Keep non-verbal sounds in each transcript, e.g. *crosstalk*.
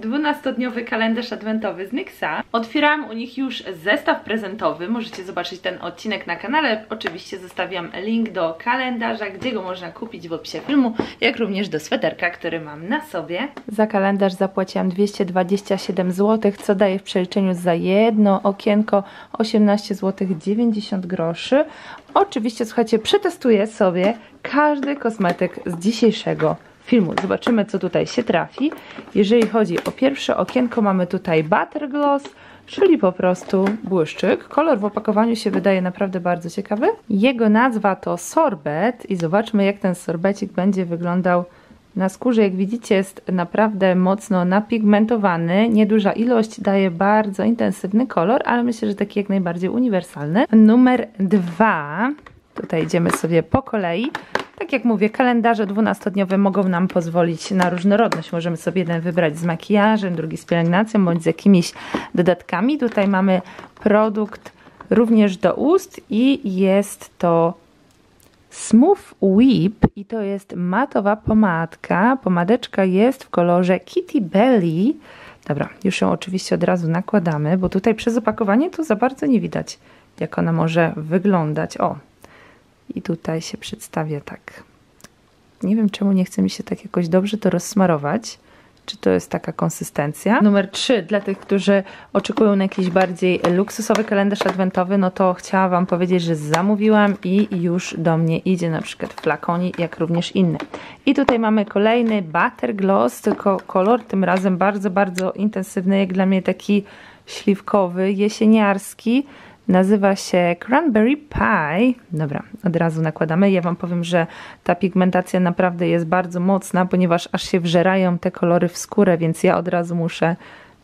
12-dniowy kalendarz adwentowy z NYXa. Otwierałam u nich już zestaw prezentowy, możecie zobaczyć ten odcinek na kanale. Oczywiście zostawiam link do kalendarza, gdzie go można kupić w opisie filmu, jak również do sweterka, który mam na sobie. Za kalendarz zapłaciłam 227 zł, co daje w przeliczeniu za jedno okienko 18 zł 90 groszy. Oczywiście, słuchajcie, przetestuję sobie każdy kosmetyk z dzisiejszego filmu. Zobaczymy, co tutaj się trafi. Jeżeli chodzi o pierwsze okienko, mamy tutaj Butter Gloss, czyli po prostu błyszczyk. Kolor w opakowaniu się wydaje naprawdę bardzo ciekawy. Jego nazwa to sorbet i zobaczmy, jak ten sorbecik będzie wyglądał na skórze. Jak widzicie, jest naprawdę mocno napigmentowany. Nieduża ilość daje bardzo intensywny kolor, ale myślę, że taki jak najbardziej uniwersalny. Numer dwa. Tutaj idziemy sobie po kolei. Tak jak mówię, kalendarze 12-dniowe mogą nam pozwolić na różnorodność. Możemy sobie jeden wybrać z makijażem, drugi z pielęgnacją, bądź z jakimiś dodatkami. Tutaj mamy produkt również do ust i jest to Smooth Whip i to jest matowa pomadka. Pomadeczka jest w kolorze Kitty Belly. Dobra, już ją oczywiście od razu nakładamy, bo tutaj przez opakowanie to za bardzo nie widać, jak ona może wyglądać. O, i tutaj się przedstawia tak. Nie wiem czemu nie chce mi się tak jakoś dobrze to rozsmarować. Czy to jest taka konsystencja? Numer 3. Dla tych, którzy oczekują na jakiś bardziej luksusowy kalendarz adwentowy, no to chciałam Wam powiedzieć, że zamówiłam i już do mnie idzie na przykład flakonik, jak również inny. I tutaj mamy kolejny Butter Gloss, tylko kolor tym razem bardzo, bardzo intensywny, jak dla mnie taki śliwkowy, jesieniarski. Nazywa się Cranberry Pie. Dobra, od razu nakładamy. Ja Wam powiem, że ta pigmentacja naprawdę jest bardzo mocna, ponieważ aż się wżerają te kolory w skórę, więc ja od razu muszę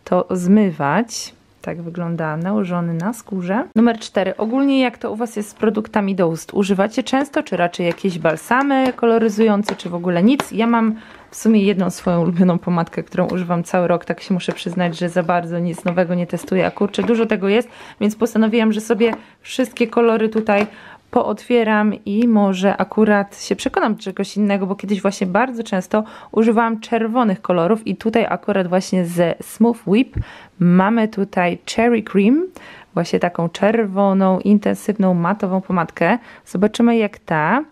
to zmywać. Tak wygląda nałożony na skórze. Numer 4. Ogólnie jak to u Was jest z produktami do ust? Używacie często, czy raczej jakieś balsamy koloryzujące, czy w ogóle nic? Ja mam w sumie jedną swoją ulubioną pomadkę, którą używam cały rok, tak się muszę przyznać, że za bardzo nic nowego nie testuję, a kurczę, dużo tego jest, więc postanowiłam, że sobie wszystkie kolory tutaj pootwieram i może akurat się przekonam czegoś innego, bo kiedyś właśnie bardzo często używałam czerwonych kolorów i tutaj akurat właśnie ze Smooth Whip mamy tutaj Cherry Cream, właśnie taką czerwoną, intensywną, matową pomadkę. Zobaczymy jak ta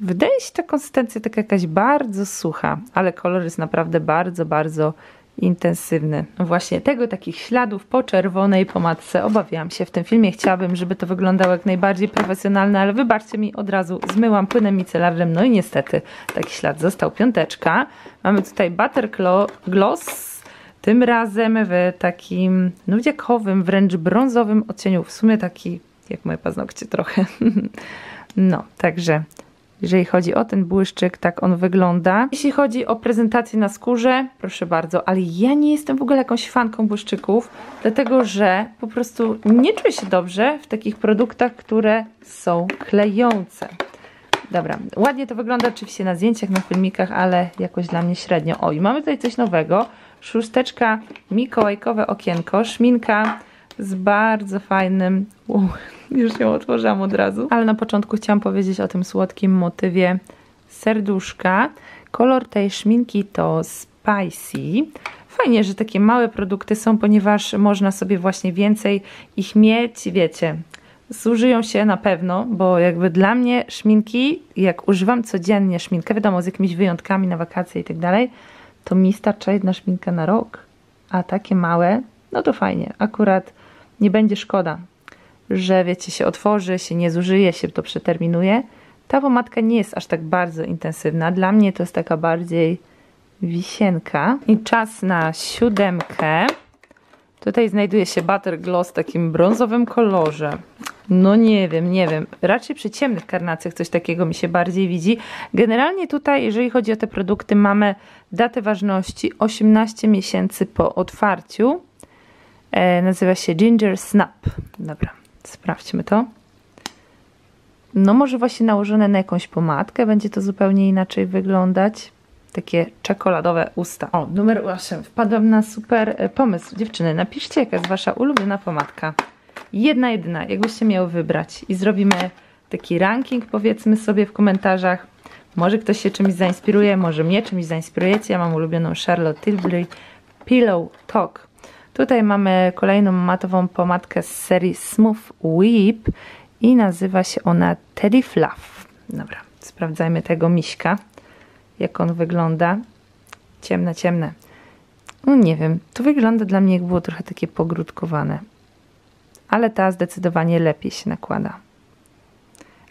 Wydaje się ta konsystencja taka jakaś bardzo sucha, ale kolor jest naprawdę bardzo, bardzo intensywny. Właśnie tego, takich śladów po czerwonej pomadce obawiałam się w tym filmie. Chciałabym, żeby to wyglądało jak najbardziej profesjonalne, ale wybaczcie mi, od razu zmyłam płynem micelarnym, no i niestety taki ślad został. Piąteczka. Mamy tutaj Butter Gloss, tym razem w takim nudziakowym, wręcz brązowym odcieniu. W sumie taki, jak moje paznokcie trochę. *laughs* No, także jeżeli chodzi o ten błyszczyk, tak on wygląda. Jeśli chodzi o prezentację na skórze, proszę bardzo, ale ja nie jestem w ogóle jakąś fanką błyszczyków, dlatego że po prostu nie czuję się dobrze w takich produktach, które są klejące. Dobra, ładnie to wygląda oczywiście na zdjęciach, na filmikach, ale jakoś dla mnie średnio. Oj, mamy tutaj coś nowego. Szósteczka mikołajkowe okienko, szminka z bardzo fajnym... *laughs* już ją otworzyłam od razu. Ale na początku chciałam powiedzieć o tym słodkim motywie serduszka. Kolor tej szminki to Spicy. Fajnie, że takie małe produkty są, ponieważ można sobie właśnie więcej ich mieć, wiecie, zużyją się na pewno, bo jakby dla mnie szminki, jak używam codziennie szminkę, wiadomo, z jakimiś wyjątkami na wakacje i tak dalej, to mi starcza jedna szminka na rok, a takie małe, no to fajnie, akurat nie będzie szkoda że wiecie, się otworzy, się nie zużyje, się to przeterminuje. Ta pomadka nie jest aż tak bardzo intensywna. Dla mnie to jest taka bardziej wisienka. I czas na siódemkę. Tutaj znajduje się Butter Gloss w takim brązowym kolorze. No nie wiem, nie wiem. Raczej przy ciemnych karnacjach coś takiego mi się bardziej widzi. Generalnie tutaj, jeżeli chodzi o te produkty, mamy datę ważności 18 miesięcy po otwarciu. E, nazywa się Ginger Snap. Dobra, Sprawdźmy to. No może właśnie nałożone na jakąś pomadkę będzie to zupełnie inaczej wyglądać. Takie czekoladowe usta. O, numer 8. Wpadłam na super e, pomysł. Dziewczyny, napiszcie jaka jest wasza ulubiona pomadka. Jedna, jedyna, jakbyście miały wybrać. I zrobimy taki ranking powiedzmy sobie w komentarzach. Może ktoś się czymś zainspiruje, może mnie czymś zainspirujecie. Ja mam ulubioną Charlotte Tilbury Pillow Talk. Tutaj mamy kolejną matową pomadkę z serii Smooth Whip i nazywa się ona Teddy Fluff. Dobra, sprawdzajmy tego miśka, jak on wygląda. Ciemne, ciemne. No nie wiem, to wygląda dla mnie jak było trochę takie pogródkowane. Ale ta zdecydowanie lepiej się nakłada.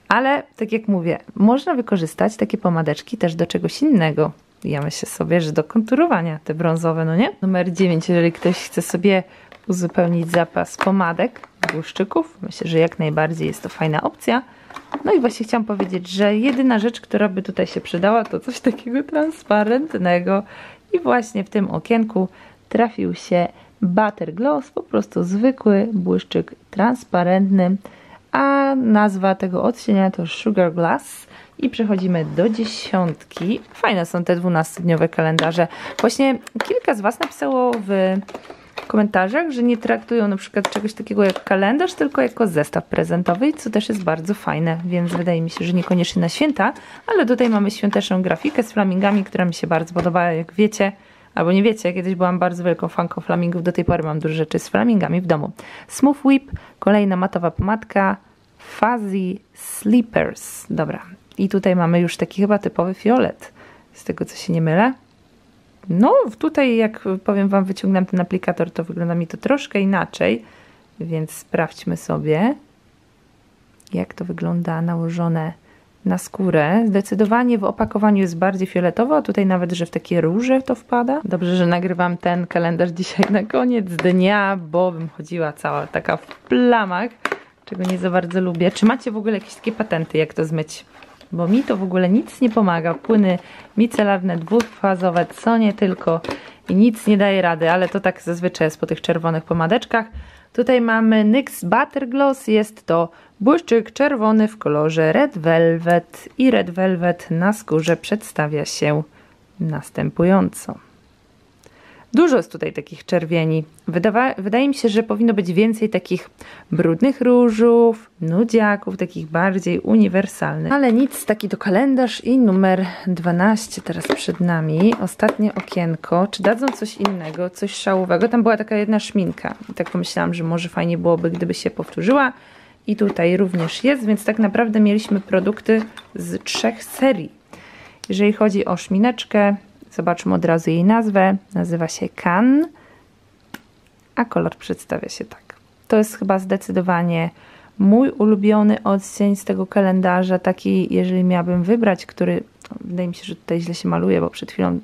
Ale tak jak mówię, można wykorzystać takie pomadeczki też do czegoś innego. Ja myślę sobie, że do konturowania te brązowe, no nie? Numer 9, jeżeli ktoś chce sobie uzupełnić zapas pomadek, błyszczyków, myślę, że jak najbardziej jest to fajna opcja. No i właśnie chciałam powiedzieć, że jedyna rzecz, która by tutaj się przydała, to coś takiego transparentnego. I właśnie w tym okienku trafił się Butter Gloss, po prostu zwykły błyszczyk transparentny, a nazwa tego odcienia to Sugar Glass. I przechodzimy do dziesiątki. Fajne są te 12-dniowe kalendarze. Właśnie kilka z Was napisało w komentarzach, że nie traktują na przykład czegoś takiego jak kalendarz, tylko jako zestaw prezentowy, co też jest bardzo fajne, więc wydaje mi się, że niekoniecznie na święta, ale tutaj mamy świąteczną grafikę z flamingami, która mi się bardzo podoba, jak wiecie, albo nie wiecie, kiedyś byłam bardzo wielką fanką flamingów, do tej pory mam dużo rzeczy z flamingami w domu. Smooth Whip, kolejna matowa pomadka, Fuzzy Sleepers, dobra, i tutaj mamy już taki chyba typowy fiolet, z tego co się nie mylę. No, tutaj jak powiem Wam, wyciągnąłem ten aplikator, to wygląda mi to troszkę inaczej, więc sprawdźmy sobie, jak to wygląda nałożone na skórę. Zdecydowanie w opakowaniu jest bardziej fioletowo, a tutaj nawet, że w takie róże to wpada. Dobrze, że nagrywam ten kalendarz dzisiaj na koniec dnia, bo bym chodziła cała taka w plamach, czego nie za bardzo lubię. Czy macie w ogóle jakieś takie patenty, jak to zmyć? bo mi to w ogóle nic nie pomaga. Płyny micelarne dwufazowe, co nie tylko i nic nie daje rady, ale to tak zazwyczaj jest po tych czerwonych pomadeczkach. Tutaj mamy NYX Butter Gloss, jest to błyszczyk czerwony w kolorze Red Velvet i Red Velvet na skórze przedstawia się następująco. Dużo jest tutaj takich czerwieni. Wydawa wydaje mi się, że powinno być więcej takich brudnych różów, nudziaków, takich bardziej uniwersalnych. Ale nic, taki to kalendarz i numer 12 teraz przed nami. Ostatnie okienko. Czy dadzą coś innego, coś szałowego? Tam była taka jedna szminka. I tak pomyślałam, że może fajnie byłoby, gdyby się powtórzyła. I tutaj również jest, więc tak naprawdę mieliśmy produkty z trzech serii. Jeżeli chodzi o szmineczkę, Zobaczmy od razu jej nazwę. Nazywa się Can, a kolor przedstawia się tak. To jest chyba zdecydowanie mój ulubiony odcień z tego kalendarza. Taki, jeżeli miałabym wybrać, który, wydaje mi się, że tutaj źle się maluje, bo przed chwilą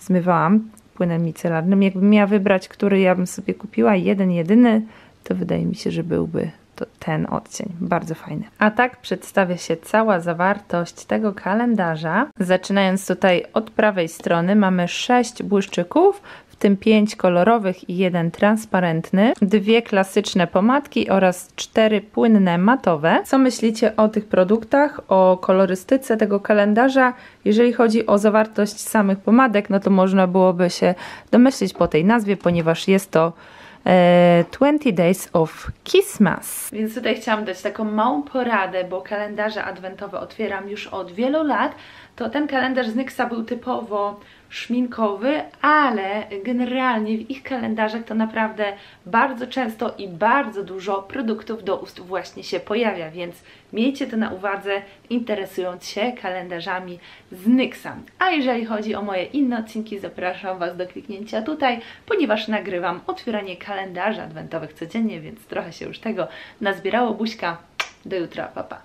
zmywałam płynem micelarnym. Jakbym miała wybrać, który ja bym sobie kupiła, jeden, jedyny, to wydaje mi się, że byłby ten odcień. Bardzo fajny. A tak przedstawia się cała zawartość tego kalendarza. Zaczynając tutaj od prawej strony mamy 6 błyszczyków, w tym 5 kolorowych i jeden transparentny, dwie klasyczne pomadki oraz cztery płynne matowe. Co myślicie o tych produktach, o kolorystyce tego kalendarza? Jeżeli chodzi o zawartość samych pomadek, no to można byłoby się domyślić po tej nazwie, ponieważ jest to 20 e, Days of Christmas. Więc tutaj chciałam dać taką małą poradę, bo kalendarze adwentowe otwieram już od wielu lat. To ten kalendarz z Nyxa był typowo szminkowy, ale generalnie w ich kalendarzach to naprawdę bardzo często i bardzo dużo produktów do ust właśnie się pojawia, więc miejcie to na uwadze, interesując się kalendarzami z Nyxa. A jeżeli chodzi o moje inne odcinki, zapraszam Was do kliknięcia tutaj, ponieważ nagrywam otwieranie kalendarzy adwentowych codziennie, więc trochę się już tego nazbierało. Buźka, do jutra, papa. Pa.